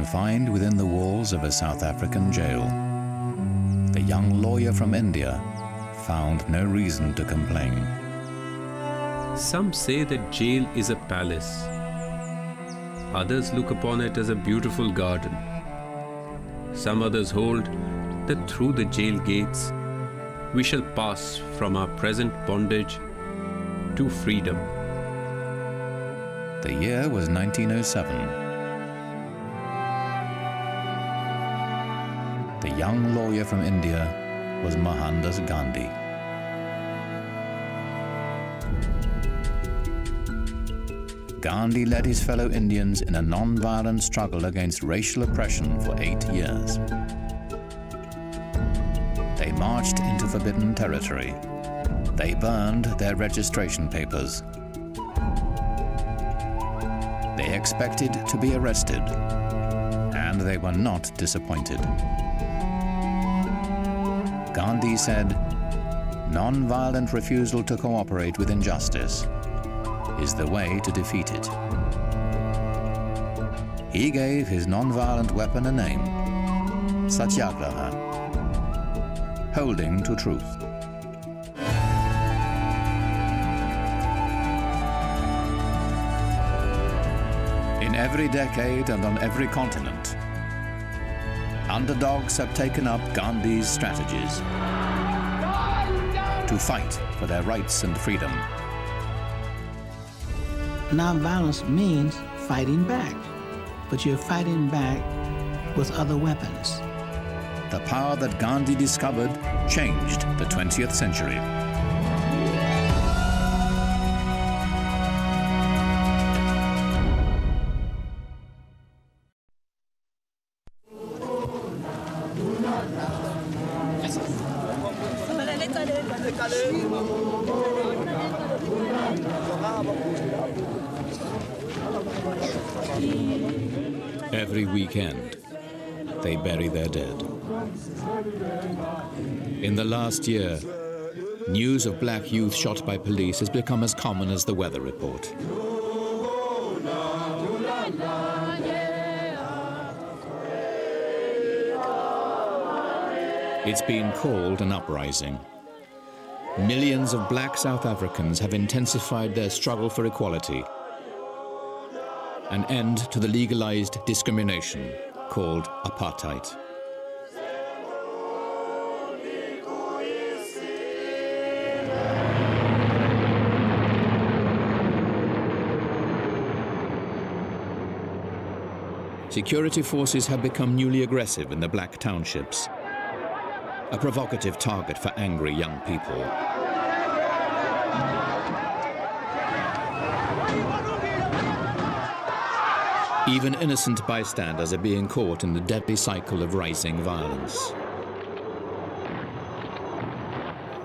confined within the walls of a South African jail. The young lawyer from India found no reason to complain. Some say that jail is a palace. Others look upon it as a beautiful garden. Some others hold that through the jail gates we shall pass from our present bondage to freedom. The year was 1907. The young lawyer from India was Mohandas Gandhi. Gandhi led his fellow Indians in a non-violent struggle against racial oppression for eight years. They marched into forbidden territory. They burned their registration papers. They expected to be arrested, and they were not disappointed. Gandhi said, non-violent refusal to cooperate with injustice is the way to defeat it. He gave his non-violent weapon a name, Satyagraha, holding to truth. In every decade and on every continent, underdogs have taken up Gandhi's strategies to fight for their rights and freedom. Nonviolence means fighting back, but you're fighting back with other weapons. The power that Gandhi discovered changed the 20th century. Last year, news of black youth shot by police has become as common as the weather report. It's been called an uprising. Millions of black South Africans have intensified their struggle for equality, an end to the legalized discrimination called apartheid. Security forces have become newly aggressive in the black townships, a provocative target for angry young people. Even innocent bystanders are being caught in the deadly cycle of rising violence.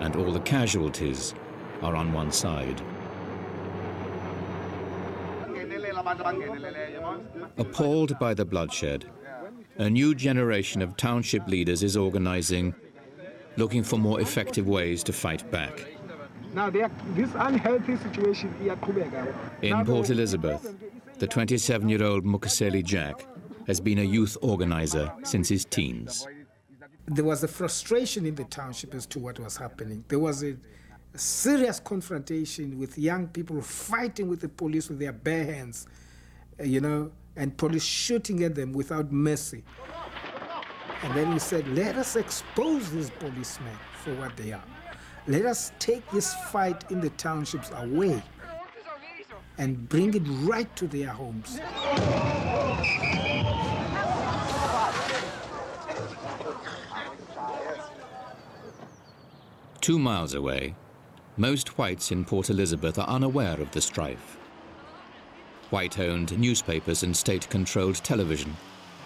And all the casualties are on one side. Appalled by the bloodshed, a new generation of township leaders is organizing, looking for more effective ways to fight back. Now, are, this unhealthy situation in Port Elizabeth, the 27-year-old Mkhuseli Jack has been a youth organizer since his teens. There was a frustration in the township as to what was happening. There was a, a serious confrontation with young people fighting with the police with their bare hands, uh, you know, and police shooting at them without mercy. And then he said, let us expose these policemen for what they are. Let us take this fight in the townships away and bring it right to their homes. Two miles away, most whites in Port Elizabeth are unaware of the strife. White-owned newspapers and state-controlled television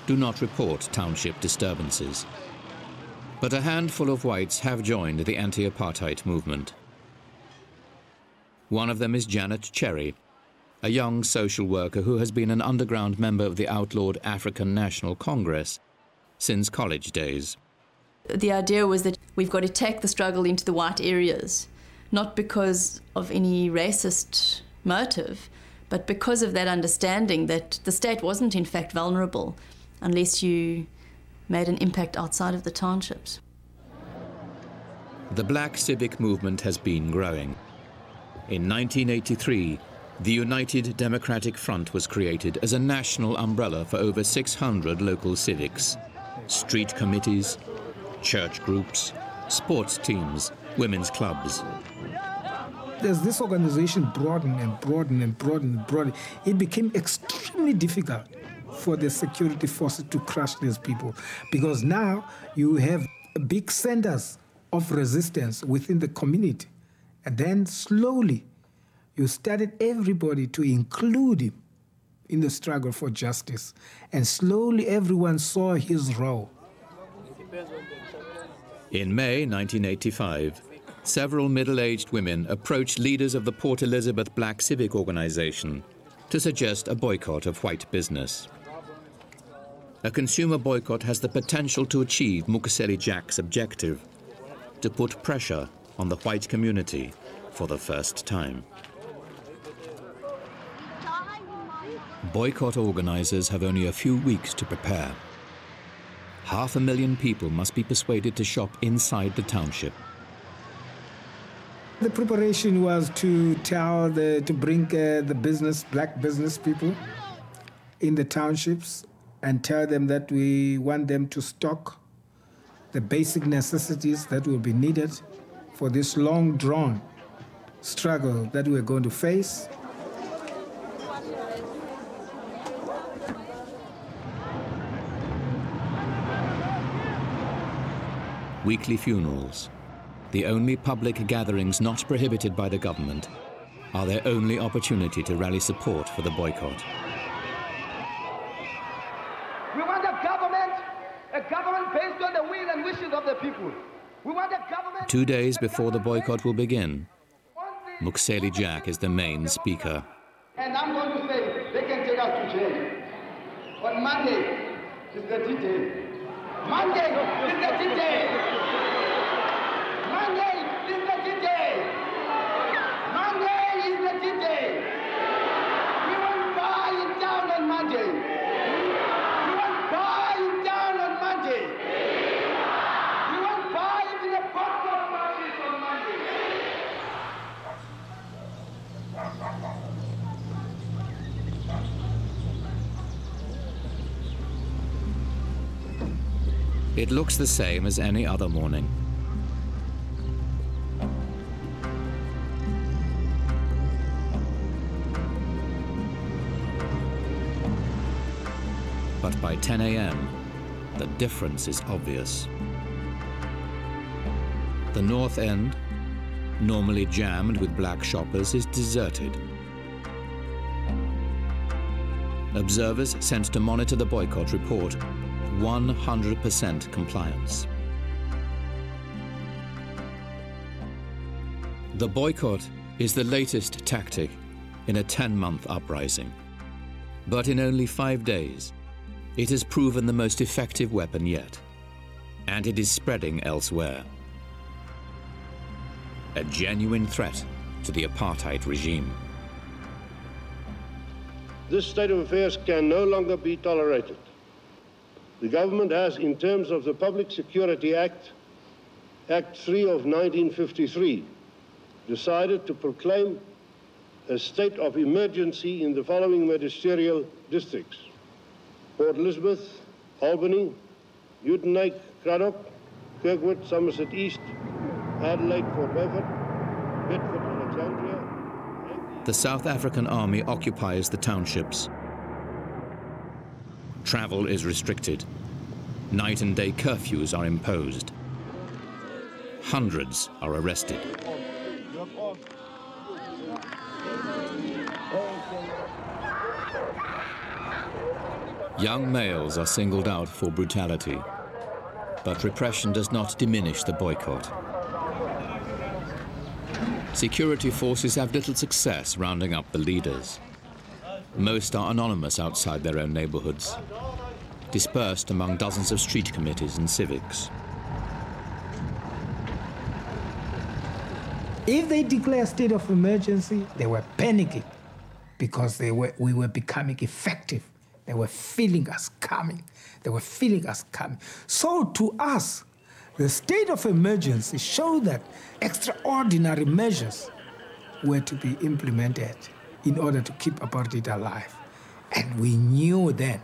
do not report township disturbances. But a handful of whites have joined the anti-apartheid movement. One of them is Janet Cherry, a young social worker who has been an underground member of the outlawed African National Congress since college days. The idea was that we've got to take the struggle into the white areas, not because of any racist motive, but because of that understanding that the state wasn't in fact vulnerable unless you made an impact outside of the townships. The black civic movement has been growing. In 1983, the United Democratic Front was created as a national umbrella for over 600 local civics, street committees, church groups, sports teams, women's clubs. As this organization broadened and broadened and broadened and broadened, it became extremely difficult for the security forces to crush these people because now you have big centers of resistance within the community. And then slowly you started everybody to include him in the struggle for justice. And slowly everyone saw his role. In May 1985, several middle-aged women approached leaders of the Port Elizabeth Black Civic Organization to suggest a boycott of white business. A consumer boycott has the potential to achieve Mkhuseli Jack's objective, to put pressure on the white community for the first time. Boycott organizers have only a few weeks to prepare. Half a million people must be persuaded to shop inside the township. The preparation was to tell the, to bring uh, the business, black business people in the townships and tell them that we want them to stock the basic necessities that will be needed for this long drawn struggle that we're going to face weekly funerals, the only public gatherings not prohibited by the government, are their only opportunity to rally support for the boycott. We want a government, a government based on the will and wishes of the people. We want a government. Two days before the boycott will begin, Mkhuseli Jack is the main speaker. And I'm going to say they can take us to jail. On Monday is the D-Day. Monday is the D-Day. Monday is the D-Day. Monday is the D-Day. We will buy it down on Monday. We will buy it down on Monday. We will buy it in the box of matches on Monday. It looks the same as any other morning. But by 10 a.m., the difference is obvious. The north end, normally jammed with black shoppers, is deserted. Observers sent to monitor the boycott report 100% compliance. The boycott is the latest tactic in a 10-month uprising. But in only five days, it has proven the most effective weapon yet. And it is spreading elsewhere. A genuine threat to the apartheid regime. This state of affairs can no longer be tolerated. The government has, in terms of the Public Security Act, Act 3 of 1953, decided to proclaim a state of emergency in the following magisterial districts. Port Elizabeth, Albany, Uitenhage, Cradock, Kirkwood, Somerset East, Adelaide, Fort Beaufort, Bedford, Alexandria. The South African army occupies the townships. Travel is restricted. Night and day curfews are imposed. Hundreds are arrested. Young males are singled out for brutality, but repression does not diminish the boycott. Security forces have little success rounding up the leaders. Most are anonymous outside their own neighborhoods, dispersed among dozens of street committees and civics. If they declare a state of emergency, they were panicking because they were, we were becoming effective. They were feeling us coming. They were feeling us coming. So to us, the state of emergency showed that extraordinary measures were to be implemented in order to keep apartheid alive. And we knew then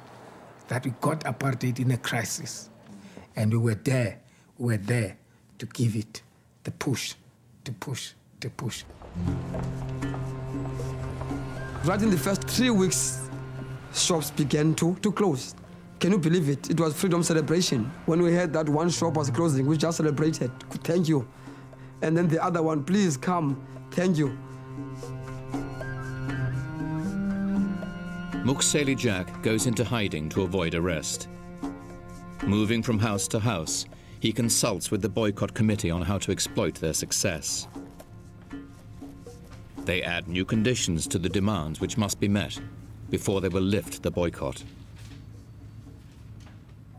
that we got apartheid in a crisis. And we were there, we were there to give it the push, to push, to push. Right in the first three weeks, shops began to, to close. Can you believe it? It was freedom celebration. When we heard that one shop was closing, we just celebrated. Thank you. And then the other one, please come. Thank you. Mkhuseli Jack goes into hiding to avoid arrest. Moving from house to house, he consults with the boycott committee on how to exploit their success. They add new conditions to the demands which must be met before they will lift the boycott.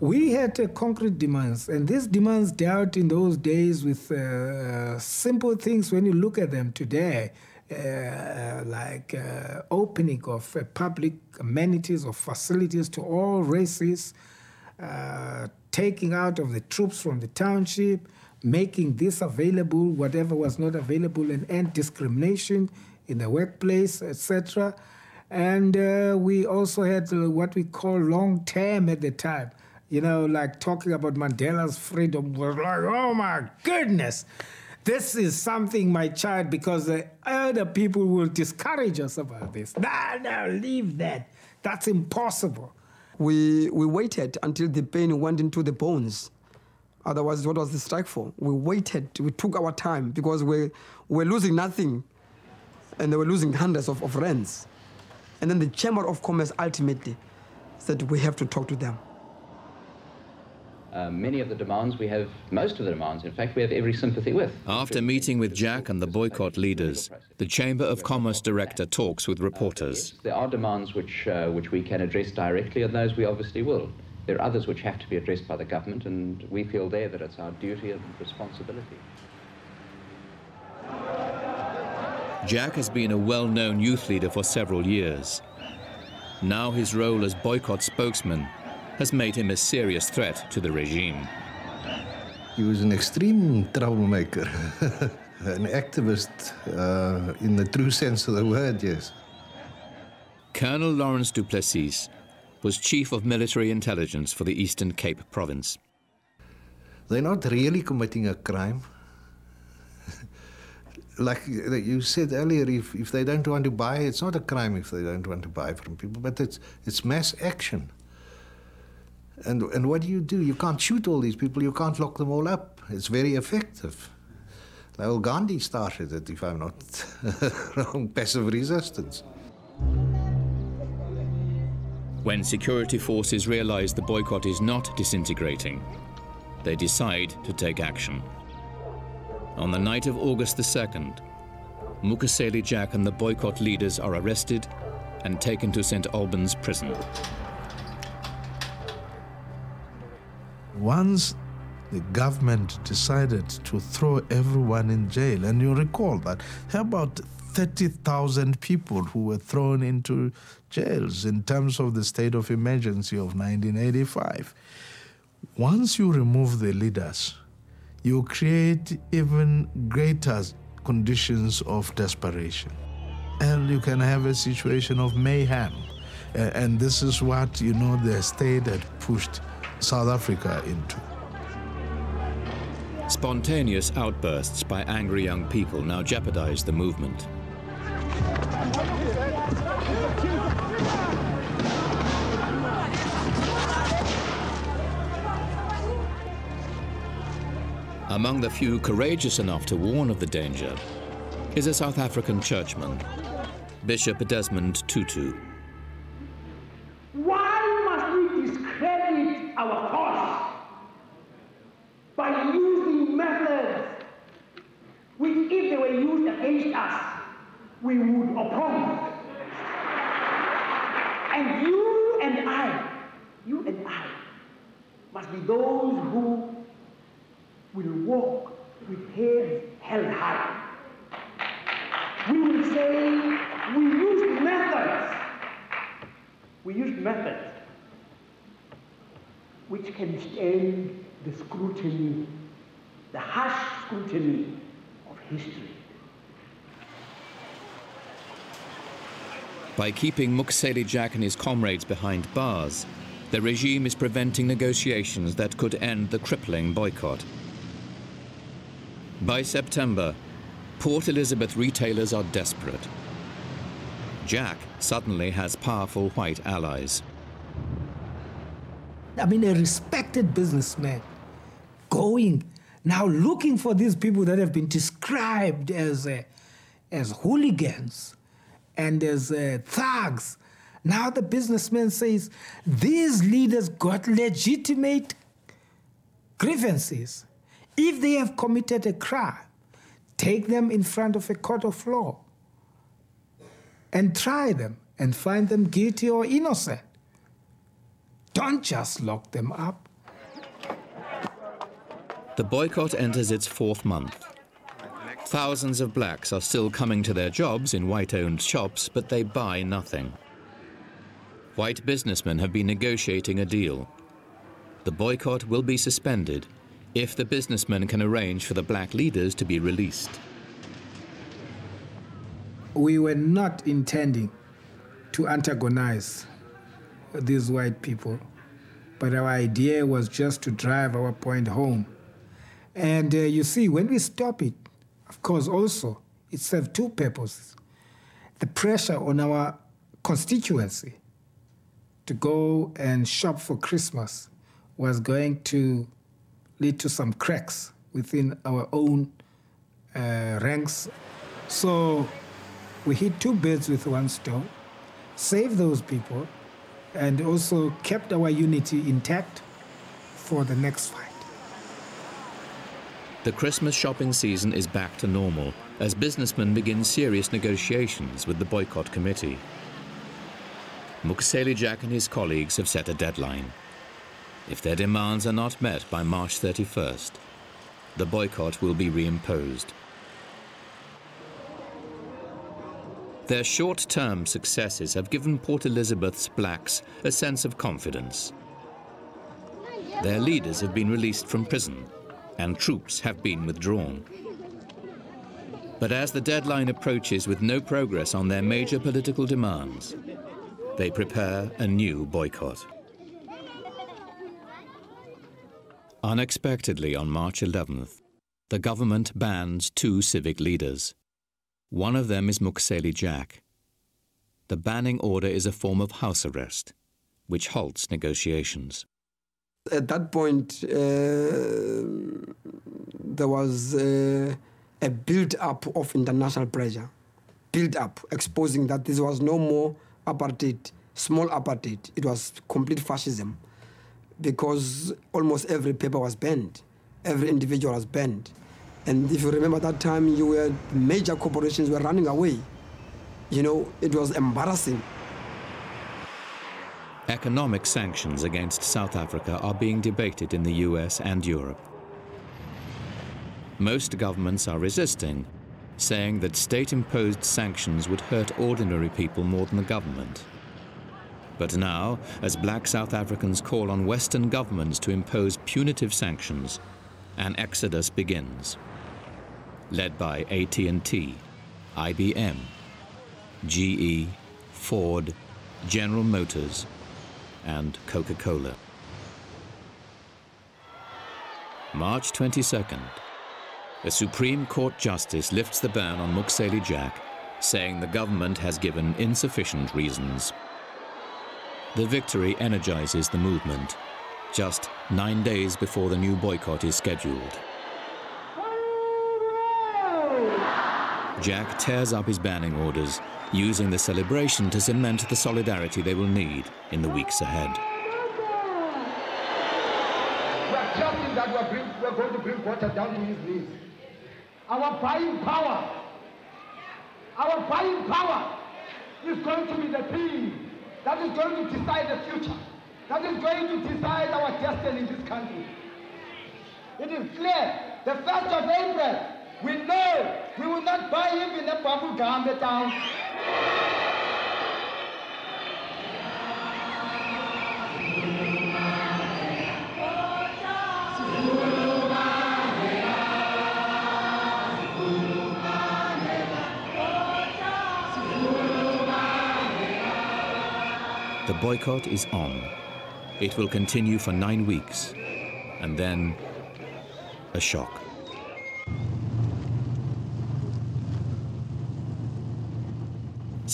We had uh, concrete demands, and these demands dealt in those days with uh, simple things when you look at them today, uh, like uh, opening of uh, public amenities or facilities to all races, uh, taking out of the troops from the township, making this available, whatever was not available, and end discrimination in the workplace, etc. And we also had what we call long term at the time you know, like talking about Mandela's freedom was like, oh my goodness, this is something, my child, because the other people will discourage us about this. No, no, leave that. That's impossible. We, we waited until the pain went into the bones. Otherwise, what was the strike for? We waited, we took our time because we were losing nothing and they were losing hundreds of, of. And then the Chamber of Commerce ultimately said we have to talk to them. Uh, many of the demands we have, most of the demands, in fact, we have every sympathy with. After meeting with Jack and the boycott leaders, the Chamber of Commerce director talks with reporters. Yes, there are demands which, uh, which we can address directly, and those we obviously will. There are others which have to be addressed by the government, and we feel there that it's our duty and responsibility. Jack has been a well-known youth leader for several years. Now his role as boycott spokesman has made him a serious threat to the regime. He was an extreme troublemaker, an activist uh, in the true sense of the word, yes. Colonel Lawrence Duplessis was Chief of Military Intelligence for the Eastern Cape Province. They're not really committing a crime. like you said earlier, if, if they don't want to buy, it's not a crime if they don't want to buy from people, but it's, it's mass action. And, and what do you do? You can't shoot all these people, you can't lock them all up. It's very effective. Well, Gandhi started it, if I'm not wrong, passive resistance. When security forces realize the boycott is not disintegrating, they decide to take action. On the night of August the 2nd, Mkhuseli Jack and the boycott leaders are arrested and taken to St. Albans prison. Once the government decided to throw everyone in jail, and you recall that about 30,000 people who were thrown into jails in terms of the state of emergency of 1985. Once you remove the leaders, you create even greater conditions of desperation. And you can have a situation of mayhem. And this is what, you know, the state had pushed South Africa into. Spontaneous outbursts by angry young people now jeopardize the movement. Among the few courageous enough to warn of the danger is a South African churchman, Bishop Desmond Tutu. Against us, we would oppose. And you and I, you and I, must be those who will walk with heads held high. We will say we used methods. We used methods which can stand the scrutiny, the harsh scrutiny of history. By keeping Mkhuseli Jack and his comrades behind bars, the regime is preventing negotiations that could end the crippling boycott. By September, Port Elizabeth retailers are desperate. Jack suddenly has powerful white allies. I mean, a respected businessman going now looking for these people that have been described as, uh, as hooligans and as uh, thugs. Now the businessman says these leaders got legitimate grievances. If they have committed a crime, take them in front of a court of law and try them and find them guilty or innocent. Don't just lock them up. The boycott enters its fourth month. Thousands of blacks are still coming to their jobs in white-owned shops, but they buy nothing. White businessmen have been negotiating a deal. The boycott will be suspended if the businessmen can arrange for the black leaders to be released. We were not intending to antagonize these white people, but our idea was just to drive our point home. And uh, you see, when we stop it, of course, also, it served two purposes. The pressure on our constituency to go and shop for Christmas was going to lead to some cracks within our own uh, ranks. So we hit two birds with one stone, saved those people, and also kept our unity intact for the next fight. The Christmas shopping season is back to normal as businessmen begin serious negotiations with the boycott committee. Mkhuseli Jack and his colleagues have set a deadline. If their demands are not met by March 31st, the boycott will be reimposed. Their short-term successes have given Port Elizabeth's blacks a sense of confidence. Their leaders have been released from prison and troops have been withdrawn. But as the deadline approaches with no progress on their major political demands, they prepare a new boycott. Unexpectedly on March 11th, the government bans two civic leaders. One of them is Mkhuseli Jack. The banning order is a form of house arrest, which halts negotiations. At that point, uh, there was uh, a build-up of international pressure, build-up, exposing that this was no more apartheid, small apartheid. It was complete fascism, because almost every paper was banned, every individual was banned. And if you remember that time, you were major corporations were running away. You know, it was embarrassing. Economic sanctions against South Africa are being debated in the US and Europe. Most governments are resisting, saying that state-imposed sanctions would hurt ordinary people more than the government. But now, as black South Africans call on Western governments to impose punitive sanctions, an exodus begins led by AT&T, IBM, GE, Ford, General Motors, and Coca-Cola. March 22nd, a Supreme Court justice lifts the ban on Mkhuseli Jack, saying the government has given insufficient reasons. The victory energizes the movement, just nine days before the new boycott is scheduled. Jack tears up his banning orders, using the celebration to cement the solidarity they will need in the weeks ahead. We are trusting that we are, bring, we are going to bring water down to his knees. Our buying power, our buying power is going to be the thing that is going to decide the future, that is going to decide our destiny in this country. It is clear, the 1st of April, we know we will not buy him in a purple Gambia town. The boycott is on. It will continue for nine weeks, and then a shock.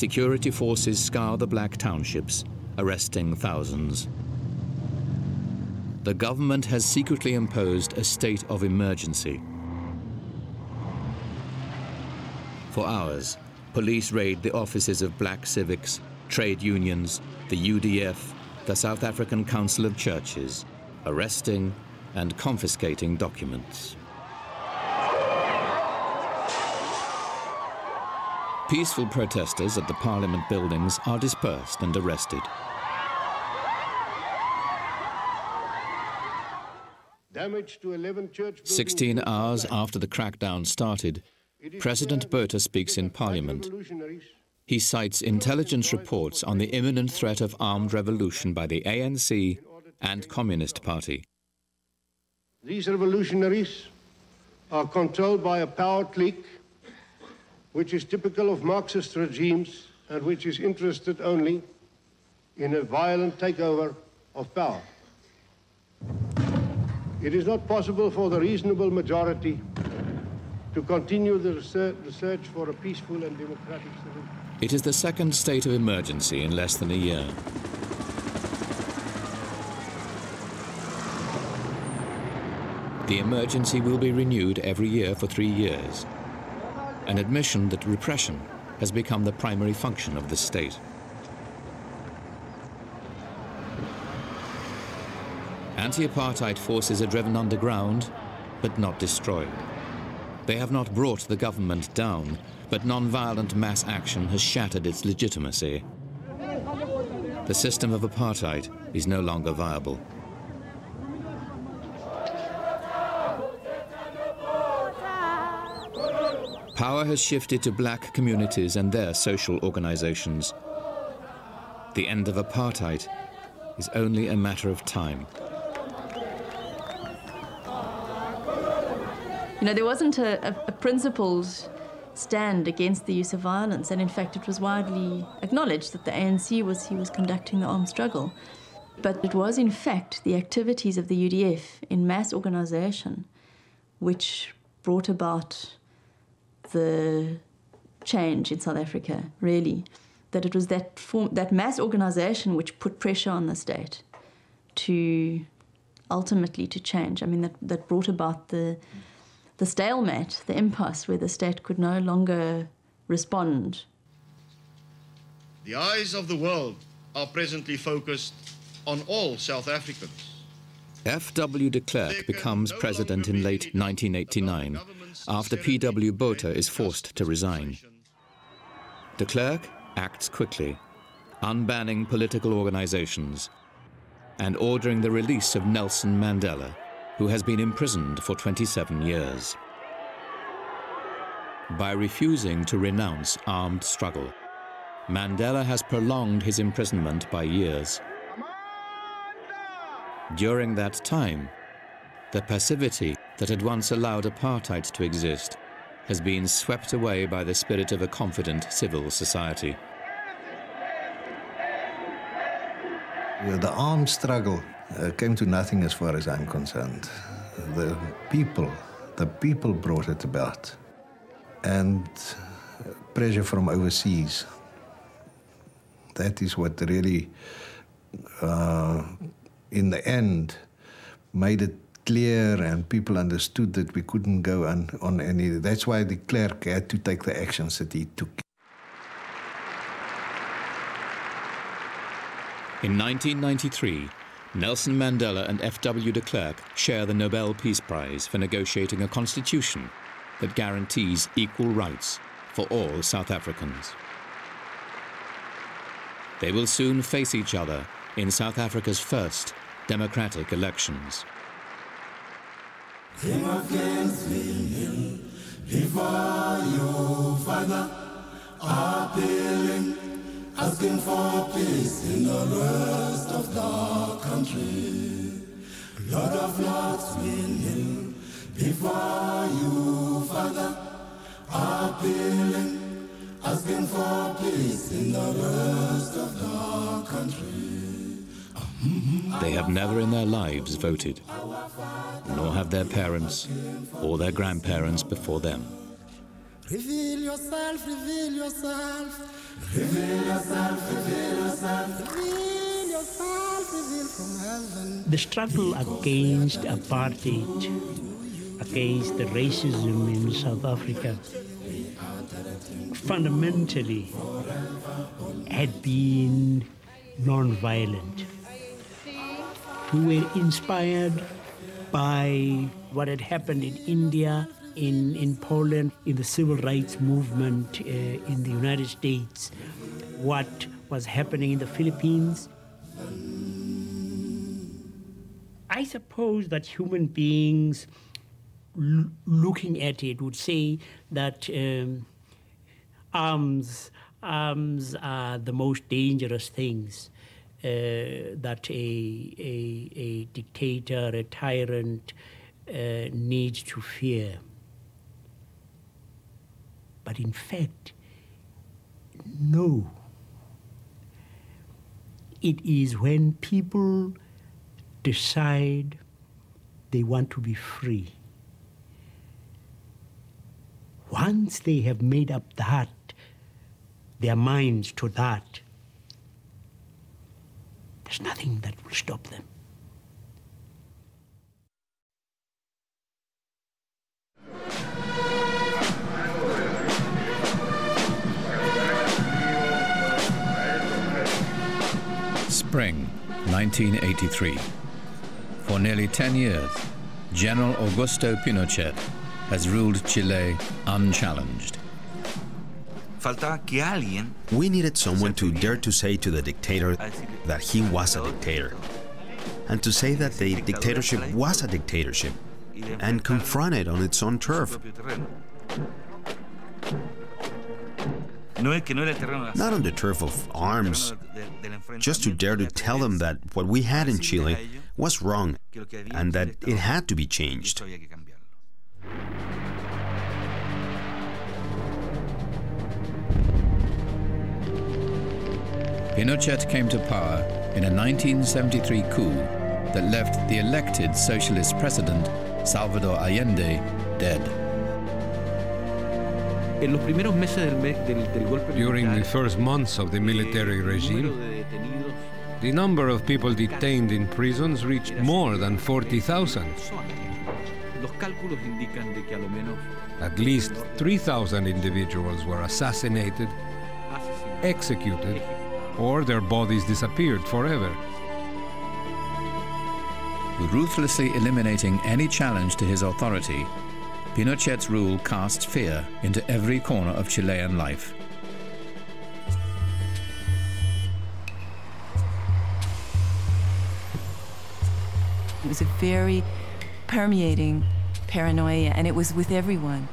Security forces scour the black townships, arresting thousands. The government has secretly imposed a state of emergency. For hours, police raid the offices of black civics, trade unions, the UDF, the South African Council of Churches, arresting and confiscating documents. Peaceful protesters at the parliament buildings are dispersed and arrested. Damage to 11 church buildings 16 hours after the crackdown started, President Botha speaks in parliament. He cites intelligence reports on the imminent threat of armed revolution by the ANC and Communist Party. These revolutionaries are controlled by a power clique which is typical of Marxist regimes and which is interested only in a violent takeover of power. It is not possible for the reasonable majority to continue the research for a peaceful and democratic solution. It is the second state of emergency in less than a year. The emergency will be renewed every year for three years, an admission that repression has become the primary function of the state. Anti-apartheid forces are driven underground, but not destroyed. They have not brought the government down, but non-violent mass action has shattered its legitimacy. The system of apartheid is no longer viable. Power has shifted to black communities and their social organizations. The end of apartheid is only a matter of time. You know, there wasn't a, a, a principled stand against the use of violence, and in fact, it was widely acknowledged that the ANC was he was conducting the armed struggle. But it was, in fact, the activities of the UDF in mass organization which brought about the change in South Africa, really. That it was that, form, that mass organization which put pressure on the state to ultimately to change. I mean, that, that brought about the, the stalemate, the impasse where the state could no longer respond. The eyes of the world are presently focused on all South Africans. F.W. de Klerk becomes president in late 1989 after P.W. Botha is forced to resign. De Klerk acts quickly, unbanning political organizations and ordering the release of Nelson Mandela, who has been imprisoned for 27 years. By refusing to renounce armed struggle, Mandela has prolonged his imprisonment by years. During that time, the passivity that had once allowed apartheid to exist has been swept away by the spirit of a confident civil society. The armed struggle uh, came to nothing as far as I'm concerned. The people, the people brought it about. And pressure from overseas. That is what really, uh, in the end, made it clear and people understood that we couldn't go on, on any. That's why de Klerk had to take the actions that he took. In 1993, Nelson Mandela and F.W. de Klerk share the Nobel Peace Prize for negotiating a constitution that guarantees equal rights for all South Africans. They will soon face each other in South Africa's first democratic elections. Of kings, we before you, Father, appealing, asking for peace in the rest of the country. Lord of Lords, we before you, Father, appealing, asking for peace in the rest of the country. They have never in their lives voted, nor have their parents or their grandparents before them. Reveal yourself, reveal yourself, reveal yourself, reveal yourself, reveal yourself, reveal from heaven. The struggle against apartheid, against the racism in South Africa, fundamentally had been non-violent. We were inspired by what had happened in India, in, in Poland, in the civil rights movement uh, in the United States, what was happening in the Philippines. I suppose that human beings looking at it would say that um, arms, arms are the most dangerous things that a, a, a dictator, a tyrant uh, needs to fear. But in fact, no. It is when people decide they want to be free. Once they have made up that, their minds to that, there's nothing that will stop them. Spring 1983. For nearly 10 years, General Augusto Pinochet has ruled Chile unchallenged. We needed someone to dare to say to the dictator that he was a dictator, and to say that the dictatorship was a dictatorship, and confront it on its own turf. Not on the turf of arms, just to dare to tell them that what we had in Chile was wrong and that it had to be changed. Pinochet came to power in a 1973 coup that left the elected socialist president, Salvador Allende, dead. During the first months of the military regime, the number of people detained in prisons reached more than 40,000. At least 3,000 individuals were assassinated, executed, or their bodies disappeared forever. Ruthlessly eliminating any challenge to his authority, Pinochet's rule cast fear into every corner of Chilean life. It was a very permeating paranoia, and it was with everyone.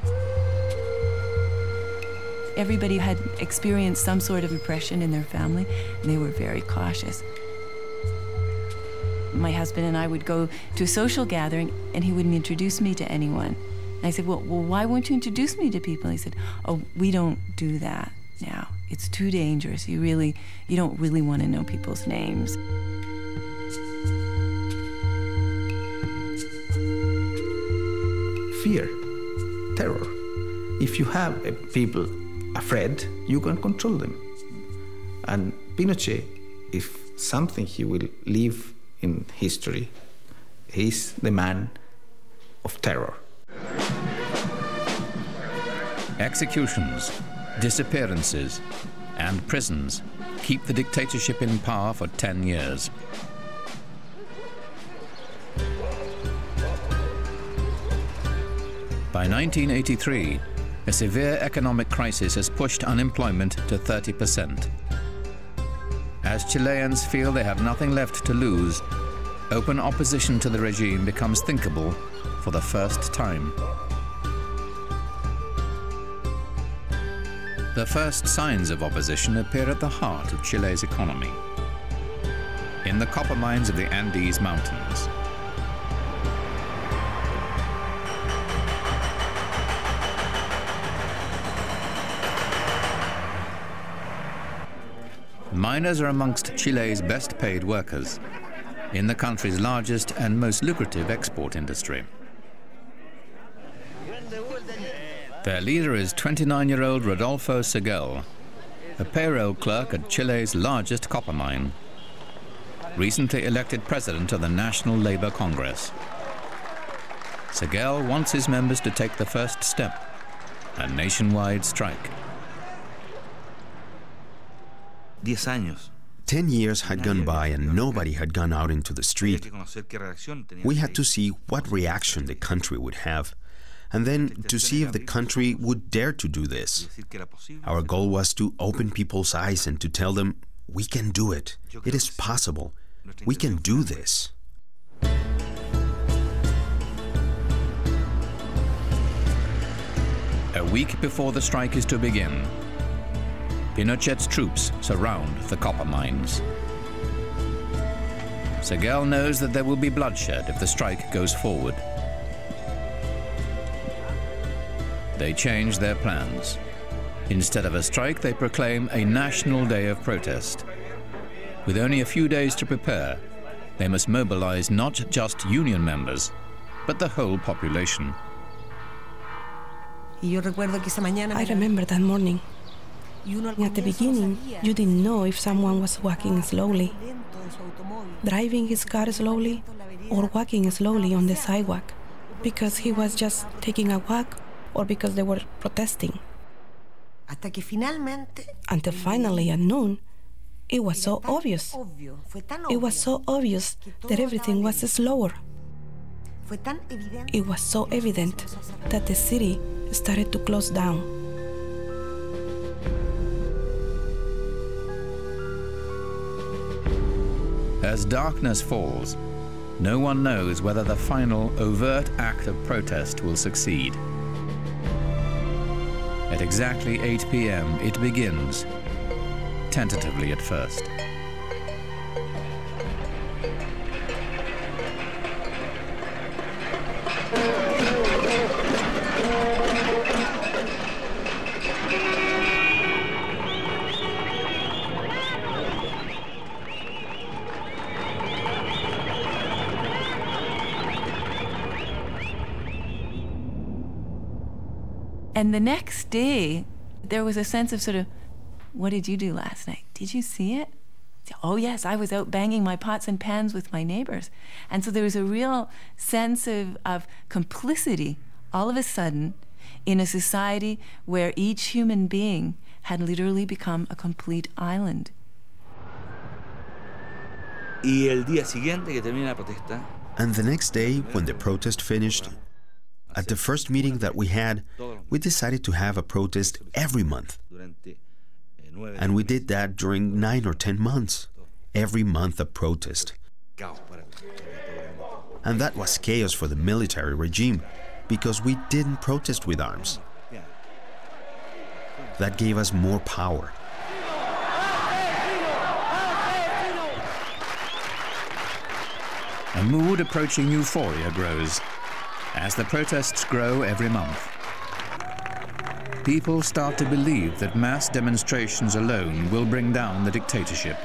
Everybody had experienced some sort of repression in their family, and they were very cautious. My husband and I would go to a social gathering, and he wouldn't introduce me to anyone. And I said, well, well, why won't you introduce me to people? He said, oh, we don't do that now. It's too dangerous. You really, you don't really want to know people's names. Fear, terror. If you have people afraid, you can control them. And Pinochet, if something he will leave in history, he's the man of terror. Executions, disappearances, and prisons keep the dictatorship in power for 10 years. By 1983, a severe economic crisis has pushed unemployment to 30%. As Chileans feel they have nothing left to lose, open opposition to the regime becomes thinkable for the first time. The first signs of opposition appear at the heart of Chile's economy, in the copper mines of the Andes Mountains. Miners are amongst Chile's best paid workers in the country's largest and most lucrative export industry. Their leader is 29-year-old Rodolfo Seguel, a payroll clerk at Chile's largest copper mine, recently elected president of the National Labor Congress. Seguel wants his members to take the first step, a nationwide strike. Ten years had gone by and nobody had gone out into the street. We had to see what reaction the country would have, and then to see if the country would dare to do this. Our goal was to open people's eyes and to tell them, we can do it. It is possible. We can do this. A week before the strike is to begin, Pinochet's troops surround the copper mines. Seguel knows that there will be bloodshed if the strike goes forward. They change their plans. Instead of a strike, they proclaim a national day of protest. With only a few days to prepare, they must mobilize not just union members, but the whole population. I remember that morning. At the beginning, you didn't know if someone was walking slowly, driving his car slowly, or walking slowly on the sidewalk because he was just taking a walk or because they were protesting. Until finally at noon, it was so obvious. It was so obvious that everything was slower. It was so evident that the city started to close down. As darkness falls, no one knows whether the final overt act of protest will succeed. At exactly 8 p.m., it begins, tentatively at first. And the next day, there was a sense of sort of, what did you do last night? Did you see it? Oh, yes, I was out banging my pots and pans with my neighbors. And so there was a real sense of, of complicity all of a sudden in a society where each human being had literally become a complete island. And the next day, when the protest finished, at the first meeting that we had, we decided to have a protest every month. And we did that during nine or ten months. Every month a protest. And that was chaos for the military regime because we didn't protest with arms. That gave us more power. A mood approaching euphoria grows as the protests grow every month. People start to believe that mass demonstrations alone will bring down the dictatorship.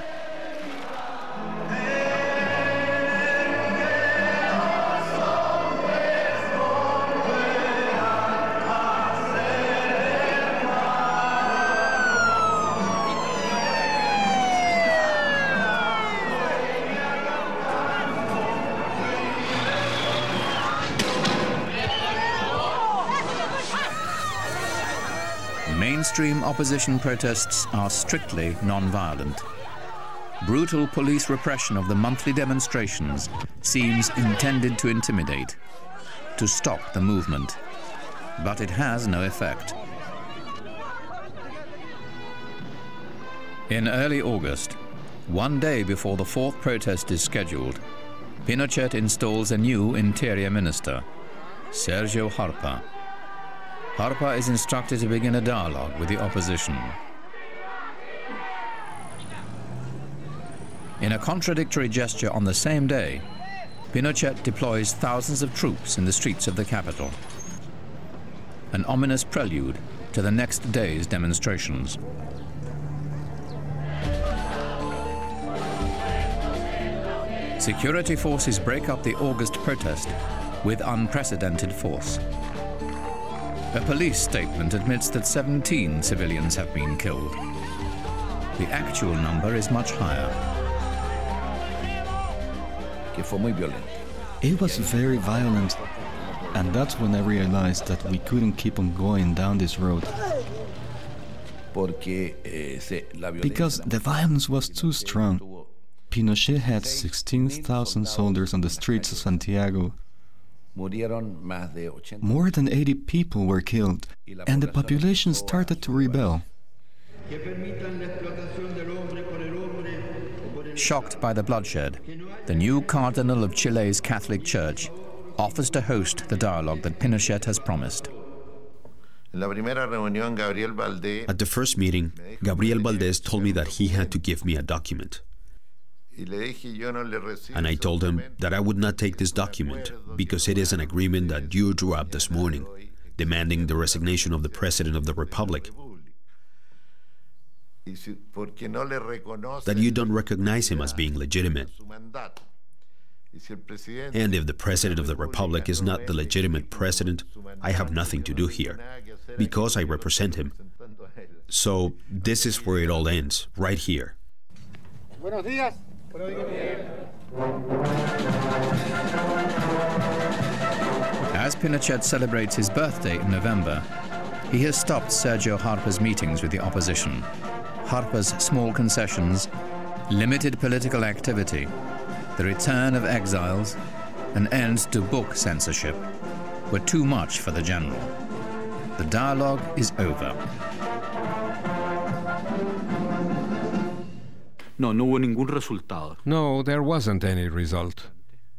Opposition protests are strictly non-violent. Brutal police repression of the monthly demonstrations seems intended to intimidate, to stop the movement. But it has no effect. In early August, one day before the fourth protest is scheduled, Pinochet installs a new interior minister, Sergio Jarpa. Jarpa is instructed to begin a dialogue with the opposition. In a contradictory gesture on the same day, Pinochet deploys thousands of troops in the streets of the capital. An ominous prelude to the next day's demonstrations. Security forces break up the August protest with unprecedented force. A police statement admits that 17 civilians have been killed. The actual number is much higher. It was very violent, and that's when I realized that we couldn't keep on going down this road. Because the violence was too strong. Pinochet had 16,000 soldiers on the streets of Santiago. More than 80 people were killed, and the population started to rebel. Shocked by the bloodshed, the new cardinal of Chile's Catholic Church offers to host the dialogue that Pinochet has promised. At the first meeting, Gabriel Valdés told me that he had to give me a document. And I told him that I would not take this document because it is an agreement that you drew up this morning, demanding the resignation of the President of the Republic. That you don't recognize him as being legitimate. And if the President of the Republic is not the legitimate President, I have nothing to do here, because I represent him. So this is where it all ends, right here. Buenos días. As Pinochet celebrates his birthday in November, he has stopped Sergio Jarpa's meetings with the opposition. Jarpa's small concessions, limited political activity, the return of exiles, an end to book censorship were too much for the general. The dialogue is over. No, no hubo ningún resultado. No, there wasn't any result.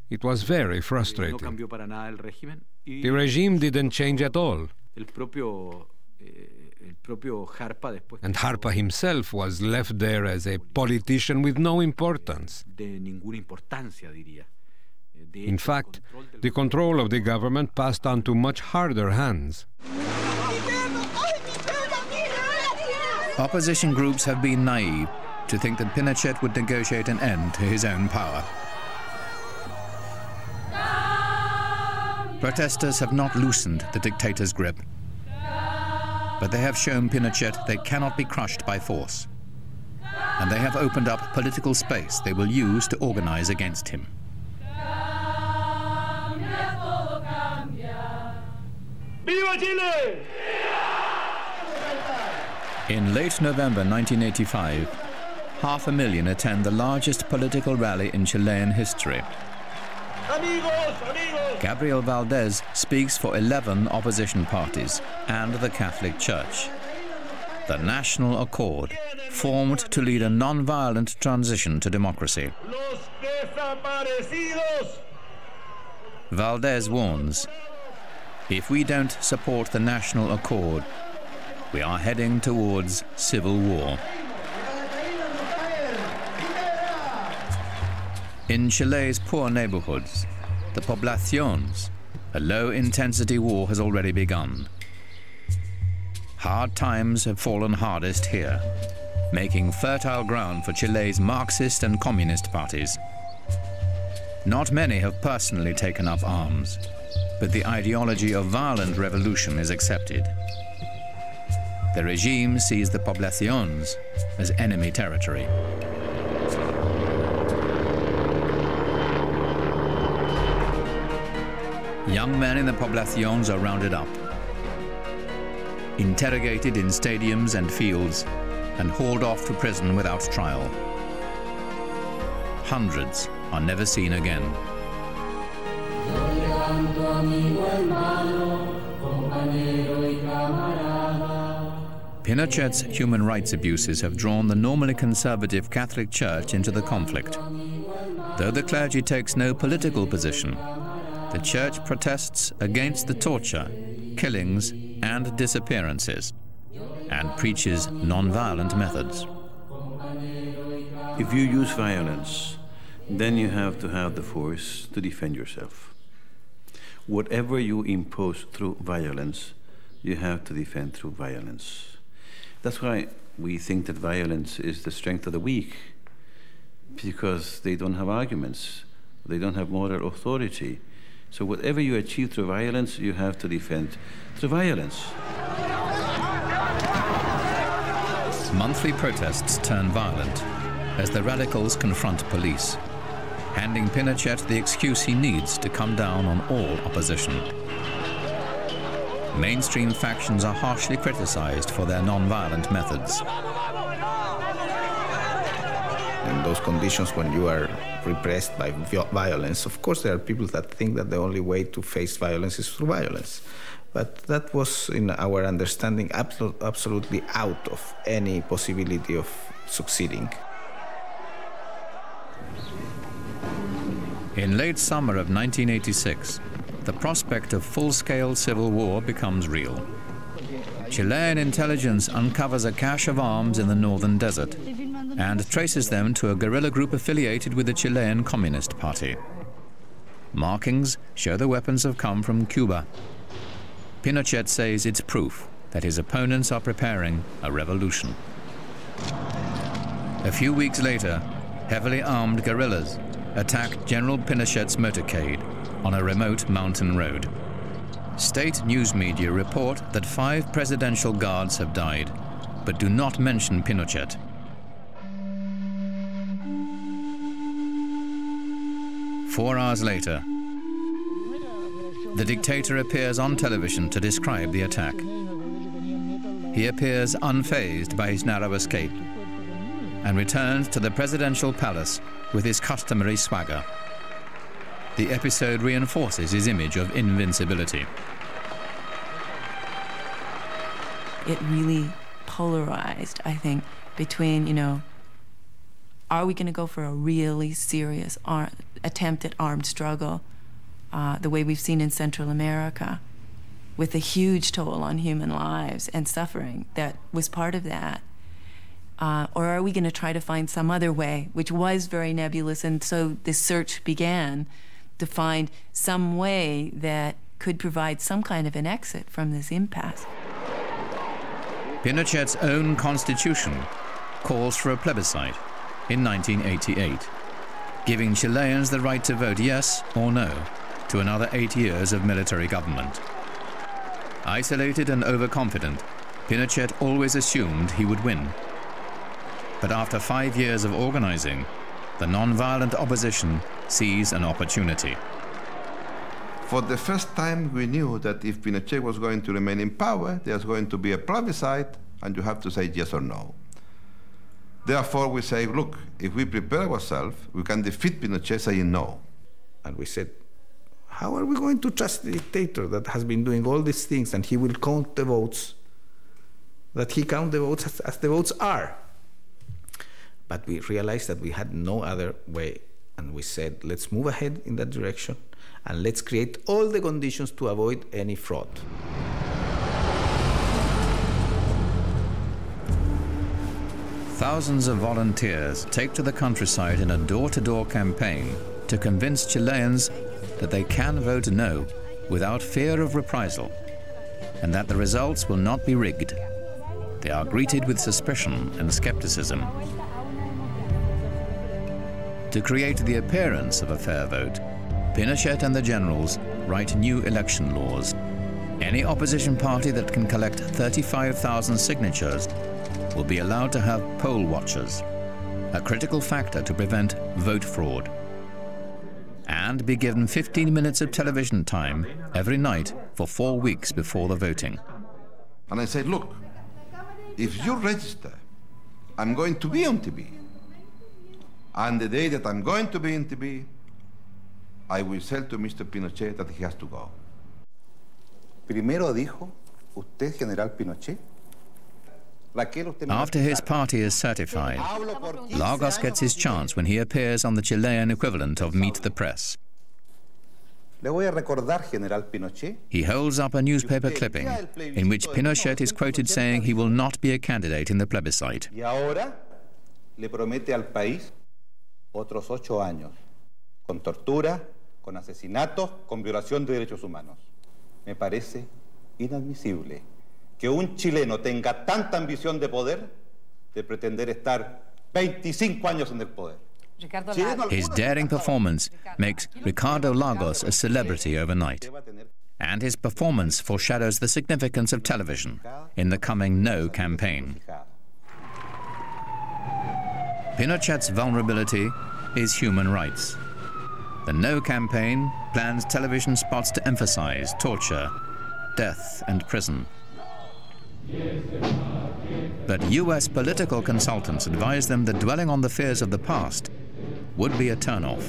It was very No frustrating. cambió para nada el régimen. Y The regime didn't change at all, el propio, eh, el propio Jarpa después and Jarpa himself was left there as a politician with no importance. de ninguna importancia, diría. Eh, In fact, the control of the government passed on to much harder hands. Opposition groups have been naive to think that Pinochet would negotiate an end to his own power. Protesters have not loosened the dictator's grip, but they have shown Pinochet they cannot be crushed by force. And they have opened up political space they will use to organize against him. ¡Viva Chile! In late November 1985, half a million attend the largest political rally in Chilean history. Amigos, amigos. Gabriel Valdés speaks for 11 opposition parties and the Catholic Church. The National Accord, formed to lead a non-violent transition to democracy. Valdés warns, if we don't support the National Accord, we are heading towards civil war. In Chile's poor neighborhoods, the poblaciones, a low-intensity war has already begun. Hard times have fallen hardest here, making fertile ground for Chile's Marxist and Communist parties. Not many have personally taken up arms, but the ideology of violent revolution is accepted. The regime sees the poblaciones as enemy territory. Young men in the poblaciones are rounded up, interrogated in stadiums and fields, and hauled off to prison without trial. Hundreds are never seen again. Pinochet's human rights abuses have drawn the normally conservative Catholic Church into the conflict. Though the clergy takes no political position, the Church protests against the torture, killings, and disappearances, and preaches non-violent methods. If you use violence, then you have to have the force to defend yourself. Whatever you impose through violence, you have to defend through violence. That's why we think that violence is the strength of the weak, because they don't have arguments. They don't have moral authority. So whatever you achieve through violence, you have to defend through violence. Monthly protests turn violent as the radicals confront police, handing Pinochet the excuse he needs to come down on all opposition. Mainstream factions are harshly criticized for their non-violent methods. In those conditions, when you are repressed by violence, of course, there are people that think that the only way to face violence is through violence. But that was, in our understanding, absolutely out of any possibility of succeeding. In late summer of 1986, the prospect of full-scale civil war becomes real. Chilean intelligence uncovers a cache of arms in the northern desert and traces them to a guerrilla group affiliated with the Chilean Communist Party. Markings show the weapons have come from Cuba. Pinochet says it's proof that his opponents are preparing a revolution. A few weeks later, heavily armed guerrillas attacked General Pinochet's motorcade on a remote mountain road. State news media report that five presidential guards have died, but do not mention Pinochet. Four hours later, the dictator appears on television to describe the attack. He appears unfazed by his narrow escape and returns to the presidential palace with his customary swagger. The episode reinforces his image of invincibility. It really polarized, I think, between, you know, are we going to go for a really serious attempt at armed struggle, uh, the way we've seen in Central America, with a huge toll on human lives and suffering that was part of that? Uh, or are we going to try to find some other way, which was very nebulous, and so this search began to find some way that could provide some kind of an exit from this impasse. Pinochet's own constitution calls for a plebiscite in 1988, giving Chileans the right to vote yes or no to another eight years of military government. Isolated and overconfident, Pinochet always assumed he would win. But after five years of organizing, the non-violent opposition sees an opportunity. For the first time, we knew that if Pinochet was going to remain in power, there's going to be a plebiscite, and you have to say yes or no. Therefore, we say, look, if we prepare ourselves, we can defeat Pinochet saying no. And we said, how are we going to trust the dictator that has been doing all these things and he will count the votes, that he count the votes as, as the votes are? But we realized that we had no other way, and we said, let's move ahead in that direction, and let's create all the conditions to avoid any fraud. Thousands of volunteers take to the countryside in a door-to-door -door campaign to convince Chileans that they can vote no without fear of reprisal and that the results will not be rigged. They are greeted with suspicion and skepticism. To create the appearance of a fair vote, Pinochet and the generals write new election laws. Any opposition party that can collect 35,000 signatures will be allowed to have poll watchers, a critical factor to prevent vote fraud, and be given 15 minutes of television time every night for four weeks before the voting. And I said, look, if you register, I'm going to be on TV. And the day that I'm going to be in TV, I will tell to Mr. Pinochet that he has to go. Primero dijo usted, General Pinochet. After his party is certified, Lagos gets his chance when he appears on the Chilean equivalent of Meet the Press. He holds up a newspaper clipping in which Pinochet is quoted saying he will not be a candidate in the plebiscite. otros ocho años, con tortura, con asesinatos, con violación de derechos humanos. Me parece inadmisible que un chileno tenga tanta ambición de poder de pretender estar 25 años en el poder. His daring performance makes Ricardo Lagos a celebrity overnight. And his performance foreshadows the significance of television in the coming No campaign. Pinochet's vulnerability is human rights. The No campaign plans television spots to emphasize torture, death, and prison. But US political consultants advise them that dwelling on the fears of the past would be a turnoff.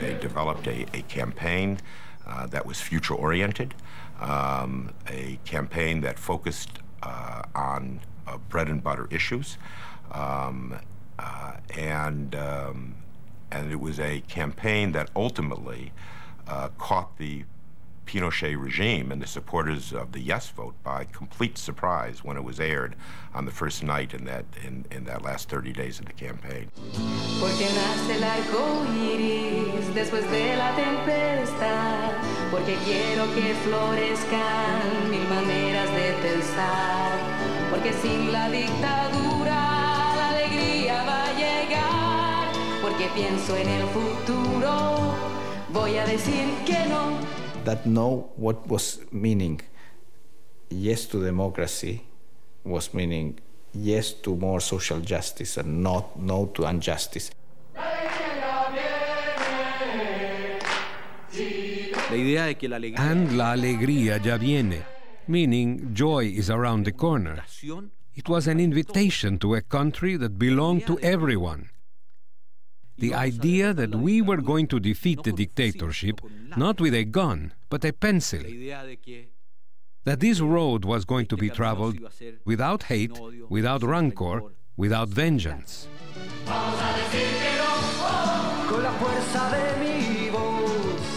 They developed a, a campaign uh, that was future oriented, um, a campaign that focused uh, on uh, bread and butter issues. Um, uh, and, um, and it was a campaign that ultimately uh, caught the Pinochet regime and the supporters of the yes vote by complete surprise when it was aired on the first night in that, in, in that last 30 days of the campaign. Porque pienso en el futuro, voy a decir que no. That know what was meaning yes to democracy was meaning yes to more social justice and not no to injustice. And la alegría ya viene, meaning joy is around the corner. It was an invitation to a country that belonged to everyone the idea that we were going to defeat the dictatorship not with a gun, but a pencil. That this road was going to be traveled without hate, without rancor, without vengeance.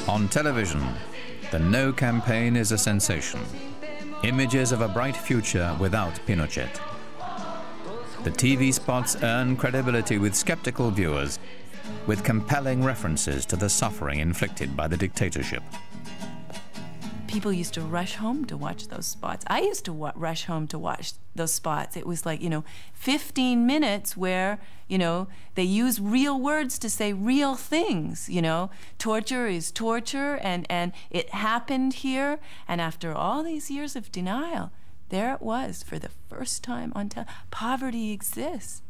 On television, the No campaign is a sensation. Images of a bright future without Pinochet. The TV spots earn credibility with skeptical viewers with compelling references to the suffering inflicted by the dictatorship. People used to rush home to watch those spots. I used to rush home to watch those spots. It was like, you know, 15 minutes where, you know, they use real words to say real things, you know. Torture is torture, and, and it happened here. And after all these years of denial, there it was for the first time on television. Poverty exists.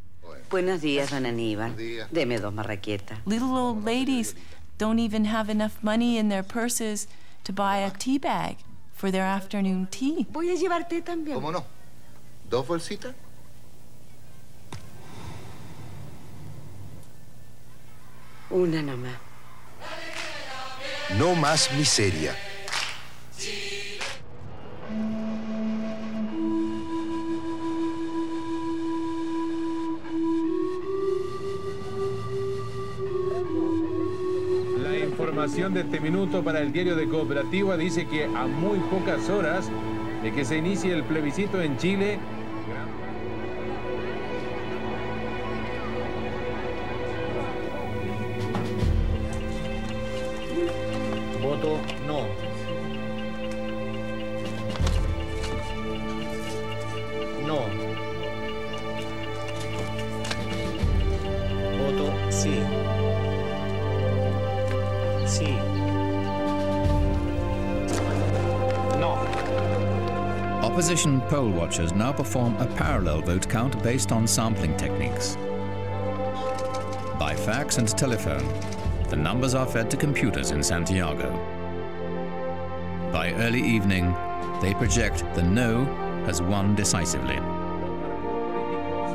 Buenos días, don Aníbal. Deme dos marraquetas. Little old ladies don't even have enough money in their purses to buy a tea bag for their afternoon tea. Voy a llevarte también. ¿Cómo no? ¿Dos bolsitas? Una nomás. No más miseria. Información de este minuto para el diario de Cooperativa. Dice que a muy pocas horas de que se inicie el plebiscito en Chile, perform a parallel vote count based on sampling techniques. By fax and telephone, the numbers are fed to computers in Santiago. By early evening, they project the no has won decisively.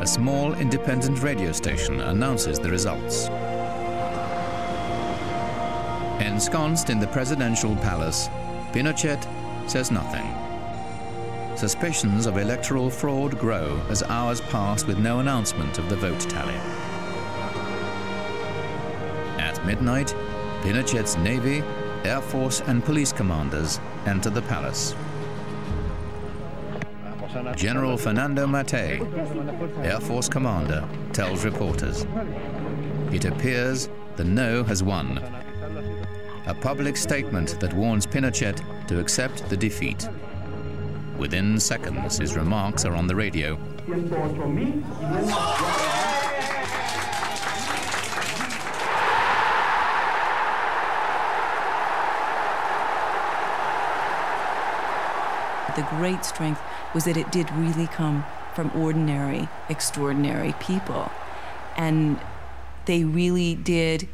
A small independent radio station announces the results. Ensconced in the presidential palace, Pinochet says nothing. Suspicions of electoral fraud grow as hours pass with no announcement of the vote tally. At midnight, Pinochet's Navy, Air Force and police commanders enter the palace. General Fernando Matthei, Air Force commander, tells reporters. It appears the no has won. A public statement that warns Pinochet to accept the defeat. Within seconds, his remarks are on the radio. The great strength was that it did really come from ordinary, extraordinary people. And they really did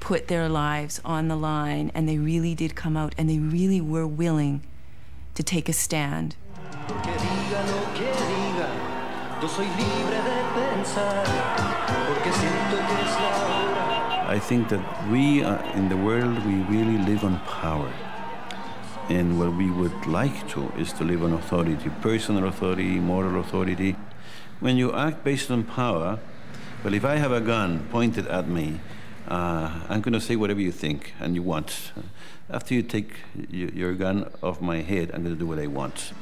put their lives on the line, and they really did come out, and they really were willing to take a stand. I think that we uh, in the world, we really live on power. And what we would like to is to live on authority, personal authority, moral authority. When you act based on power, well, if I have a gun pointed at me, uh, I'm going to say whatever you think and you want. After you take your gun off my head, I'm going to do what I want.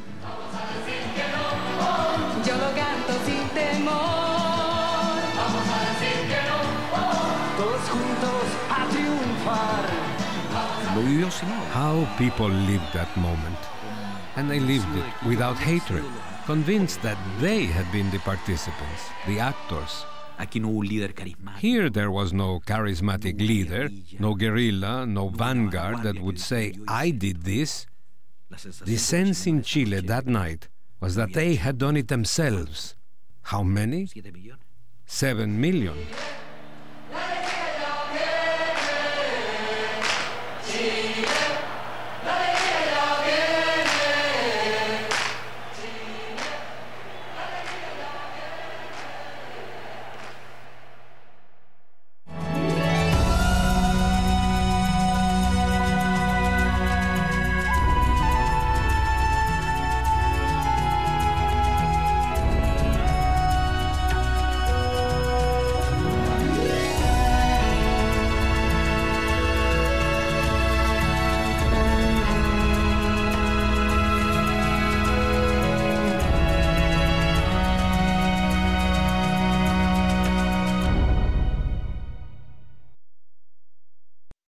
How people lived that moment. And they lived it without hatred, convinced that they had been the participants, the actors. Here there was no charismatic leader, no guerrilla, no vanguard that would say, I did this. The sense in Chile that night was that they had done it themselves. How many? Seven million.